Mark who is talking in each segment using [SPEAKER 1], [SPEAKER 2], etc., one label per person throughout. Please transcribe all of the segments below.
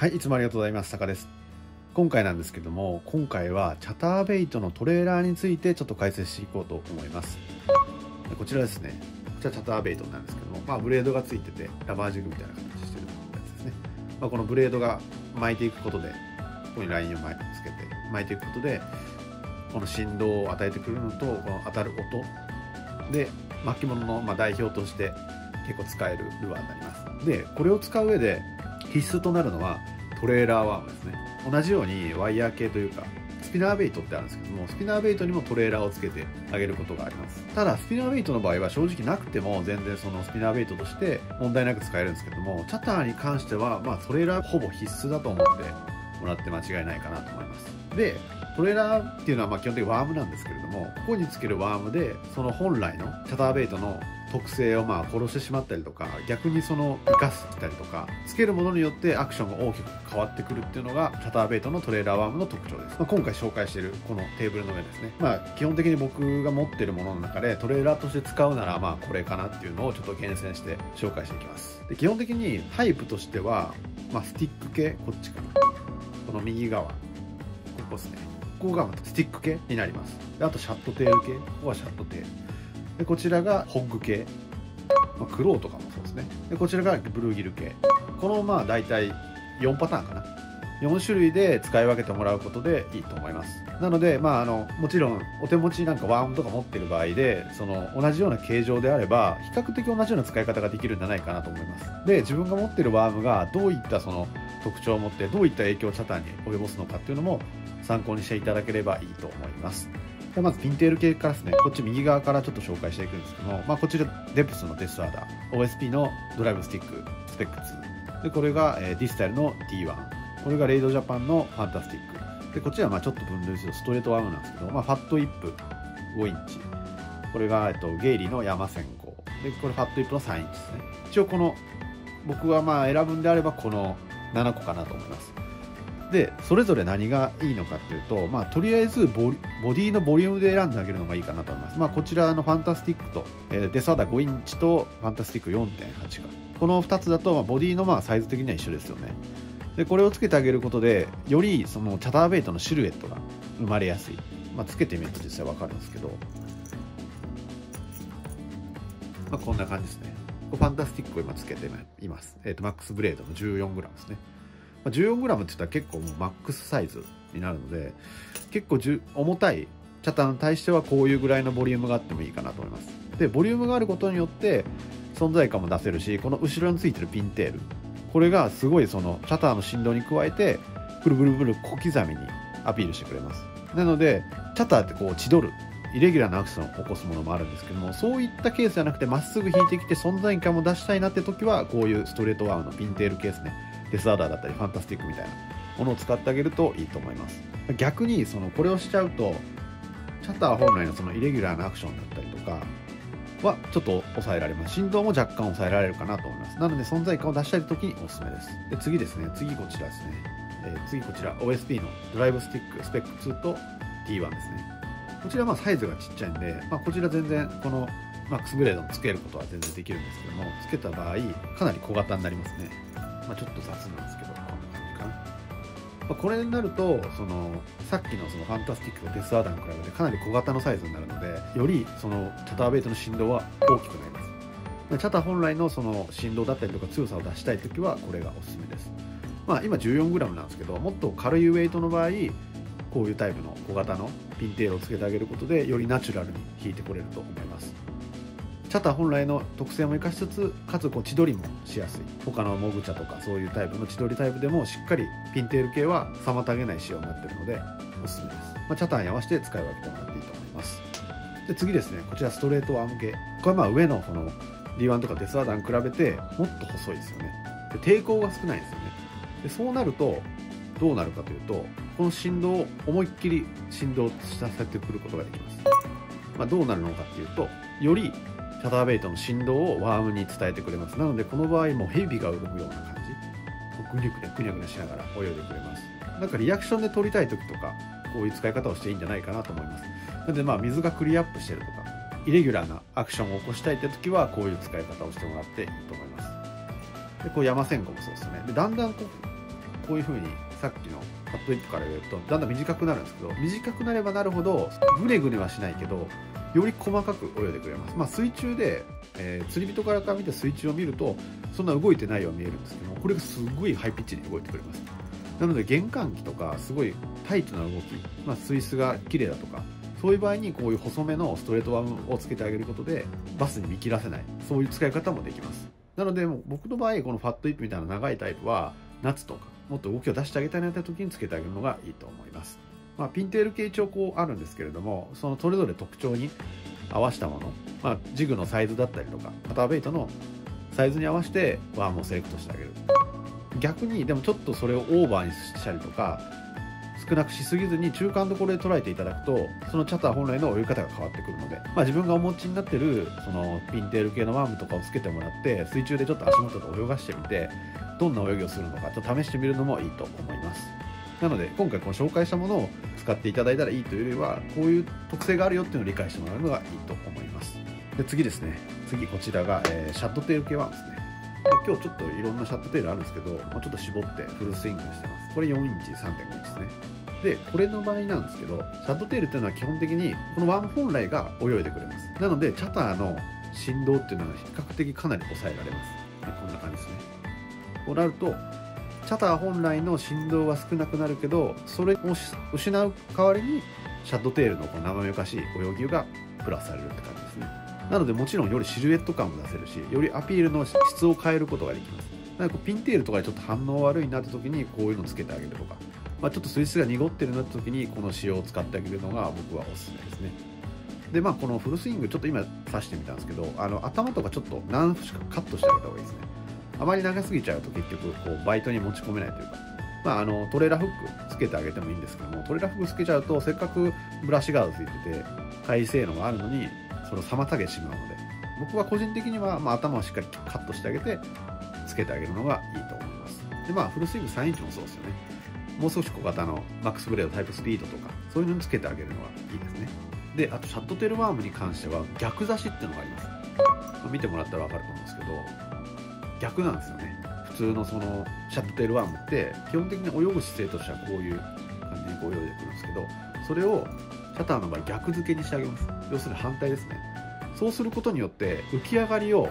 [SPEAKER 1] はい、いつもありがとうございます。坂です。今回なんですけども、今回はチャターベイトのトレーラーについてちょっと解説していこうと思います。こちらですね、こちらチャターベイトなんですけども、まあ、ブレードがついてて、ラバージグみたいな形してるやつですね。まあ、このブレードが巻いていくことで、ここにラインを巻いてつけて巻いていくことで、この振動を与えてくるのと、この当たる音で、巻物のま代表として結構使えるルアーになります。で、これを使う上で必須となるのはトレーラーワームですね。同じようにワイヤー系というか、スピナーベイトってあるんですけども、スピナーベイトにもトレーラーをつけてあげることがあります。ただ、スピナーベイトの場合は正直なくても全然そのスピナーベイトとして問題なく使えるんですけども、チャターに関しては、まあ、トレーラーほぼ必須だと思ってもらって間違いないかなと思います。で、トレーラーっていうのはまあ基本的にワームなんですけれども、ここにつけるワームで、その本来のチャターベイトの特性をまあ殺してしまったりとか、逆にその生かしたりとか、つけるものによってアクションが大きく変わってくるっていうのが、チャターベイトのトレーラーワームの特徴です。まあ、今回紹介しているこのテーブルの上ですね。まあ基本的に僕が持ってるものの中でトレーラーとして使うならまあこれかなっていうのをちょっと厳選して紹介していきます。で基本的にタイプとしては、まあスティック系、こっちかな。この右側。ここですね。ここがスティック系になります。であとシャッドテール系。ここはシャッドテール。でこちらがホッグ系。まあ、クローとかもそうですね。でこちらがブルーギル系。このまあ大体4パターンかな。4種類で使い分けてもらうことでいいと思います。なので、まあ、あのもちろんお手持ちなんかワームとか持ってる場合でその同じような形状であれば比較的同じような使い方ができるんじゃないかなと思います。で自分が持ってるワームがどういったその特徴を持ってどういった影響をチャターに及ぼすのかっていうのも参考にしていただければいいと思います。でまずピンテール系からですね、こっち右側からちょっと紹介していくんですけども、まあ、こちらデプスのデスアダー、OSP のドライブスティックスペック2、でこれが、えーディスタルの T1、これがレイドジャパンのファンタスティック、でこっちはまあちょっと分類するとストレートワームなんですけど、まあ、ファットウィップ5インチ、これが、えっと、ゲイリーのヤマセンコー、でこれファットウィップの3インチですね。一応この僕はまあ選ぶんであればこの7個かなと思います。でそれぞれ何がいいのかっていうと、まあ、とりあえずボディのボリュームで選んであげるのがいいかなと思います、まあ、こちらのファンタスティックと、えーデスアダ5インチとファンタスティック4.8か。この2つだと、まあ、ボディのまあサイズ的には一緒ですよね。でこれをつけてあげることでよりそのチャターベイトのシルエットが生まれやすい、まあ、つけてみると実際わかるんですけど、まあ、こんな感じですね。ファンタスティックを今つけています、えー、とマックスブレードの 14g ですね。まあ 14g って言ったら結構もうマックスサイズになるので結構重たいチャターに対してはこういうぐらいのボリュームがあってもいいかなと思います。でボリュームがあることによって存在感も出せるしこの後ろについてるピンテールこれがすごいそのチャターの振動に加えてブルブルブル小刻みにアピールしてくれます。なのでチャターってこう千鳥るイレギュラーなアクションを起こすものもあるんですけどもそういったケースじゃなくてまっすぐ引いてきて存在感も出したいなって時はこういうストレートワームのピンテールケースね。デスアダーだったりファンタスティックみたいなものを使ってあげるといいと思います。逆にそのこれをしちゃうとチャター本来のそのイレギュラーなアクションだったりとかはちょっと抑えられます。振動も若干抑えられるかなと思います。なので存在感を出したい時におすすめです。で次ですね。次こちらですね、えー次こちら。OSP のドライブスティックスペック2と T1 ですね。こちらまあサイズがちっちゃいんで、まあ、こちら全然このマックスグレードもつけることは全然できるんですけどもつけた場合かなり小型になりますね、まあ、ちょっと雑なんですけど、あ、これになるとそのさっきのそのファンタスティックとデスアーダーに比べてかなり小型のサイズになるのでよりそのチャターベイトの振動は大きくなります。チャタ本来のその振動だったりとか強さを出したいときはこれがおすすめです。まあ今 14g なんですけどもっと軽いウェイトの場合こういうタイプの小型のピンテールをつけてあげることでよりナチュラルに引いてこれると思います。チャタ本来の特性も生かしつつかつこう千鳥もしやすい。他のモグチャとかそういうタイプの千鳥タイプでもしっかりピンテール系は妨げない仕様になってるのでおすすめです、まあ、チャタに合わせて使い分けてもらっていいと思います。で次ですね。こちらストレートアーム系。これはまあ上のこの D1 とかデスアダーに比べてもっと細いですよね。で抵抗が少ないんですよね。でそうなるとどうなるかというとこの振動を思いっきり振動させてくることができます、まあ、どうなるのかっていうとよりチャターベイトの振動をワームに伝えてくれます。なのでこの場合もヘビが動くような感じ。グニャグニャグニャグニャしながら泳いでくれますなんかリアクションで撮りたい時とかこういう使い方をしていいんじゃないかなと思いますなのでまあ水がクリアアップしてるとかイレギュラーなアクションを起こしたいって時はこういう使い方をしてもらっていいと思いますでこう山線香もそうですねでだんだんこうこういう風にさっきのパッドリップから言うとだんだん短くなるんですけど短くなればなるほどグネグネはしないけどより細かく泳いでくれます、まあ、水中で、えー、釣り人から見て水中を見るとそんな動いてないように見えるんですけどもこれがすごいハイピッチに動いてくれます。なので玄関機とかすごいタイトな動き、まあ、水質が綺麗だとかそういう場合にこういう細めのストレートワームをつけてあげることでバスに見切らせない。そういう使い方もできます。なので僕の場合このファットウィップみたいな長いタイプは夏とかもっと動きを出してあげたいなって時につけてあげるのがいいと思います、まあ、ピンテール系一応こうあるんですけれどもそのそれぞれ特徴に合わせたもの、まあ、ジグのサイズだったりとかチャターベイトのサイズに合わせてワームをセレクトしてあげる。逆にでもちょっとそれをオーバーにしたりとか少なくしすぎずに中間どころで捉えていただくとそのチャター本来の泳ぎ方が変わってくるので、まあ、自分がお持ちになってるそのピンテール系のワームとかをつけてもらって水中でちょっと足元で泳がしてみてどんな泳ぎをするのかちょっと試してみるのもいいと思います。なので今回この紹介したものを使っていただいたらいいというよりはこういう特性があるよっていうのを理解してもらうのがいいと思います。で次ですね。次こちらが、えー、シャッドテール系ワームですね。今日ちょっといろんなシャッドテールあるんですけど、まあ、ちょっと絞ってフルスイングしてます。これ4インチ3.5インチですね。でこれの場合なんですけどシャッドテールっていうのは基本的にこのワーム本来が泳いでくれます。なのでチャターの振動っていうのは比較的かなり抑えられます。こんな感じですね。こうなるとチャター本来の振動は少なくなるけどそれを失う代わりにシャットテールのこう生めかしい泳ぎがプラスされるって感じですね。なのでもちろんよりシルエット感も出せるしよりアピールの質を変えることができます。なのでこうピンテールとかでちょっと反応悪いなって時にこういうのつけてあげるとかまあ、ちょっと水質が濁ってるなって時にこの塩を使ってあげるのが僕はおすすめですね。でまあこのフルスイングちょっと今刺してみたんですけどあの頭とかちょっと何節かカットしてあげた方がいいですね。あまり長すぎちゃうと結局こうバイトに持ち込めないというか。まあ、あのトレーラーフックつけてあげてもいいんですけどもトレーラーフックつけちゃうとせっかくブラシガードついてて耐性能があるのにそれを妨げてしまうので僕は個人的には、まあ、頭をしっかりカットしてあげてつけてあげるのがいいと思います。でまあフルスイング3インチもそうですよね。もう少し小型のマックスブレードタイプスピードとかそういうのにつけてあげるのはいいですね。であとシャットテールワームに関しては逆差しっていうのがあります、ま、見てもらったら分かると思うんですけど逆なんですよね。普通のそのシャッテルワームって基本的に泳ぐ姿勢としてはこういう感じに泳いでくるんですけどそれをシャターの場合逆付けにしてあげます。要するに反対ですね。そうすることによって浮き上がりを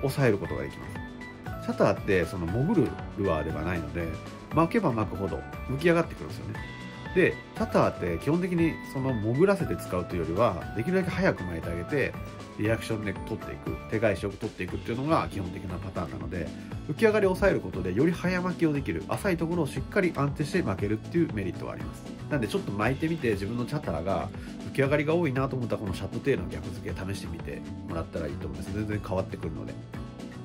[SPEAKER 1] 抑えることができます。シャターってその潜るルアーではないので巻けば巻くほど浮き上がってくるんですよね。でタターって基本的にその潜らせて使うというよりはできるだけ早く巻いてあげてリアクションで取っていく手返しよく取っていくっていうのが基本的なパターンなので浮き上がりを抑えることでより早巻きをできる浅いところをしっかり安定して巻けるっていうメリットはあります。なんでちょっと巻いてみて自分のチャターが浮き上がりが多いなと思ったらこのシャットテールの逆付け試してみてもらったらいいと思います。全然変わってくるので。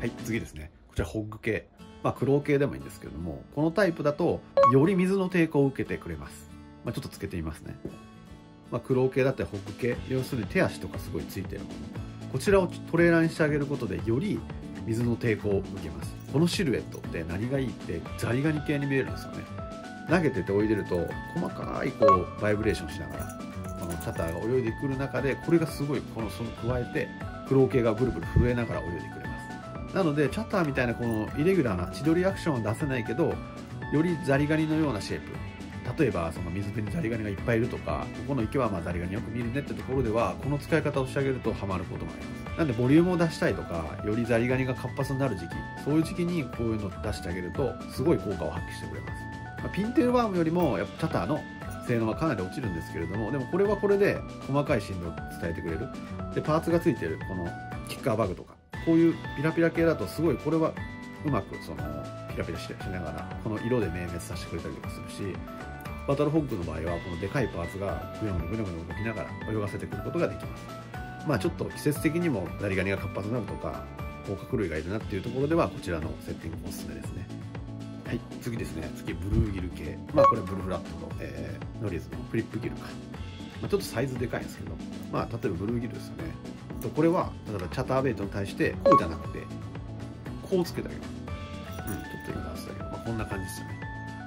[SPEAKER 1] はい次ですね。こちらホッグ系。まあ、クロー系でもいいんですけどもこのタイプだとより水の抵抗を受けてくれます、まあ、ちょっとつけてみますね、まあ、クロー系だったりホッグ系要するに手足とかすごいついてるもの。こちらをトレーラーにしてあげることでより水の抵抗を受けます。このシルエットって何がいいってザリガニ系に見えるんですよね。投げてて泳いでると細かいこうバイブレーションしながらこのチャターが泳いでくる中でこれがすごいこのその加えてクロー系がブルブル震えながら泳いでくれますなのでチャッターみたいなこのイレギュラーな千鳥アクションは出せないけどよりザリガニのようなシェイプ。例えばその水辺にザリガニがいっぱいいるとかここの池はまあザリガニよく見るねってところではこの使い方をしてあげるとハマることもあります。なんでボリュームを出したいとかよりザリガニが活発になる時期そういう時期にこういうのを出してあげるとすごい効果を発揮してくれます、まあ、ピンテールワームよりもやっぱチャターの性能はかなり落ちるんですけれどもでもこれはこれで細かい振動を伝えてくれる。でパーツがついてるこのキッカーバグとか。こういうピラピラ系だとすごいこれはうまくそのピラピラしながらこの色で明滅させてくれたりとかするしバトルホッグの場合はこのでかいパーツがぐにょぐにょぐにょぐにょ動きながら泳がせてくることができます。まあちょっと季節的にもザリガニが活発になるとか甲殻類がいるなっていうところではこちらのセッティングおすすめですね。はい次ですね。次ブルーギル系。まあこれブルーフラットの、えー、ノリーズのフリップギルか、まあ、ちょっとサイズでかいんですけど。まあ例えばブルーギルですよね。とこれはだからチャターベイトに対してこうじゃなくてこうつけてあげますうんちょっと今出したけど、まあ、こんな感じですよね。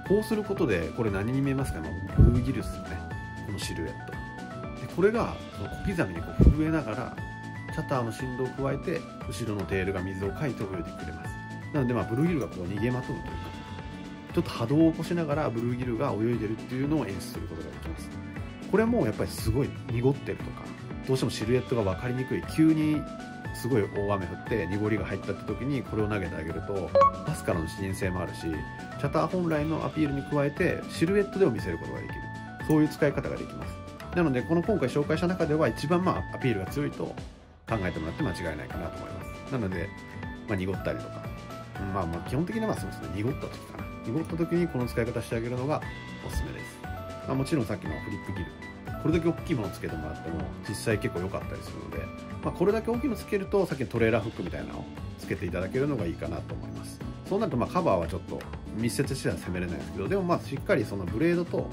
[SPEAKER 1] こうすることでこれ何に見えますか、まあ、ブルーギルスよね。このシルエット。でこれがその小刻みにこう震えながらチャターの振動を加えて後ろのテールが水をかいて泳いでくれます。なのでまあブルーギルがこう逃げまとうというかちょっと波動を起こしながらブルーギルが泳いでるっていうのを演出することができます。これもやっぱりすごい濁ってるとかどうしてもシルエットが分かりにくい急にすごい大雨降って濁りが入ったって時にこれを投げてあげるとパスからの視認性もあるしチャター本来のアピールに加えてシルエットでも見せることができる。そういう使い方ができます。なのでこの今回紹介した中では一番まあアピールが強いと考えてもらって間違いないかなと思います。なので、まあ、濁ったりとかまあまあ基本的にはそうですね濁った時かな。濁った時にこの使い方してあげるのがおすすめです、まあ、もちろんさっきのフリップギル。これだけ大きいものつけてもらっても実際結構良かったりするので、まあ、これだけ大きいのつけるとさっきのトレーラーフックみたいなのをつけていただけるのがいいかなと思います。そうなるとまあカバーはちょっと密接しては攻めれないですけどでもまあしっかりそのブレードと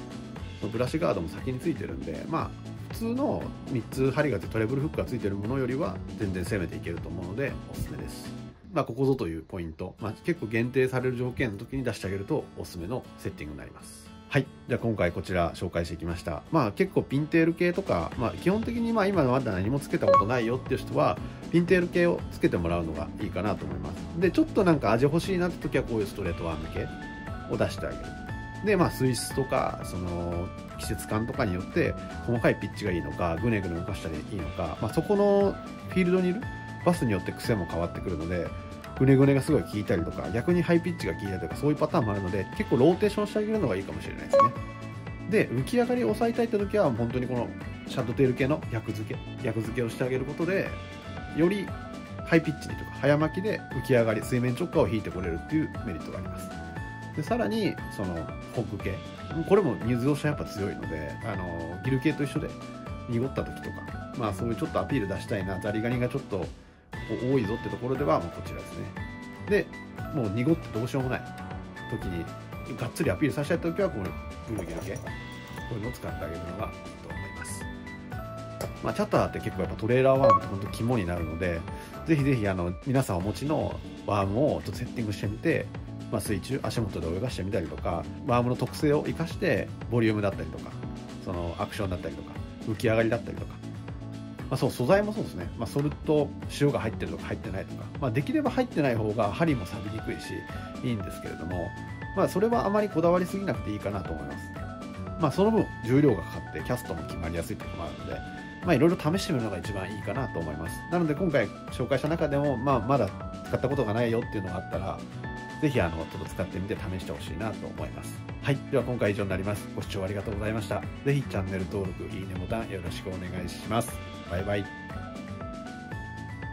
[SPEAKER 1] ブラシガードも先についてるんでまあ普通の3つ針がてトレブルフックがついてるものよりは全然攻めていけると思うのでおすすめです。まあ、ここぞというポイント、まあ、結構限定される条件の時に出してあげるとおすすめのセッティングになります。はい。じゃあ今回こちら紹介してきました。まあ結構ピンテール系とか、まあ基本的にまあ今まだ何もつけたことないよっていう人は、ピンテール系をつけてもらうのがいいかなと思います。で、ちょっとなんか味欲しいなって時はこういうストレートワーム系を出してあげる。で、まあ水質とか、その季節感とかによって細かいピッチがいいのか、ぐねぐね動かしたらいいのか、まあそこのフィールドにいるバスによって癖も変わってくるので、グネグネがすごい効いたりとか逆にハイピッチが効いたりとかそういうパターンもあるので結構ローテーションしてあげるのがいいかもしれないですね。で浮き上がりを抑えたいって時は本当にこのシャドテール系の逆付け逆付けをしてあげることでよりハイピッチにとか早巻きで浮き上がり水面直下を引いてこれるっていうメリットがあります。でさらにそのホッグ系。これも水押しはやっぱ強いのであのギル系と一緒で濁った時とかまあそういうちょっとアピール出したいなザリガニがちょっと多いぞってところではもうこちらですね。でもう濁ってどうしようもない時にがっつりアピールさせたい時はこのブルーギル系こういうのを使ってあげるのがいいと思います。まあ、チャッターって結構やっぱトレーラーワームって本当肝になるのでぜひぜひあの皆さんお持ちのワームをちょっとセッティングしてみて、まあ、水中足元で泳がしてみたりとかワームの特性を生かしてボリュームだったりとかそのアクションだったりとか浮き上がりだったりとかあ、そう素材もそうですね、まあ、ソルト塩が入ってるとか入ってないとか、まあ、できれば入ってない方が針も錆びにくいしいいんですけれども、まあ、それはあまりこだわりすぎなくていいかなと思います、まあ、その分重量がかかってキャストも決まりやすいというのもあるので。まあ、いろいろ試してみるのが一番いいかなと思います。なので今回紹介した中でも、まあ、まだ使ったことがないよっていうのがあったら、ぜひあのちょっと使ってみて試してほしいなと思います。はい。では今回以上になります。ご視聴ありがとうございました。ぜひチャンネル登録、いいねボタンよろしくお願いします。バイバイ。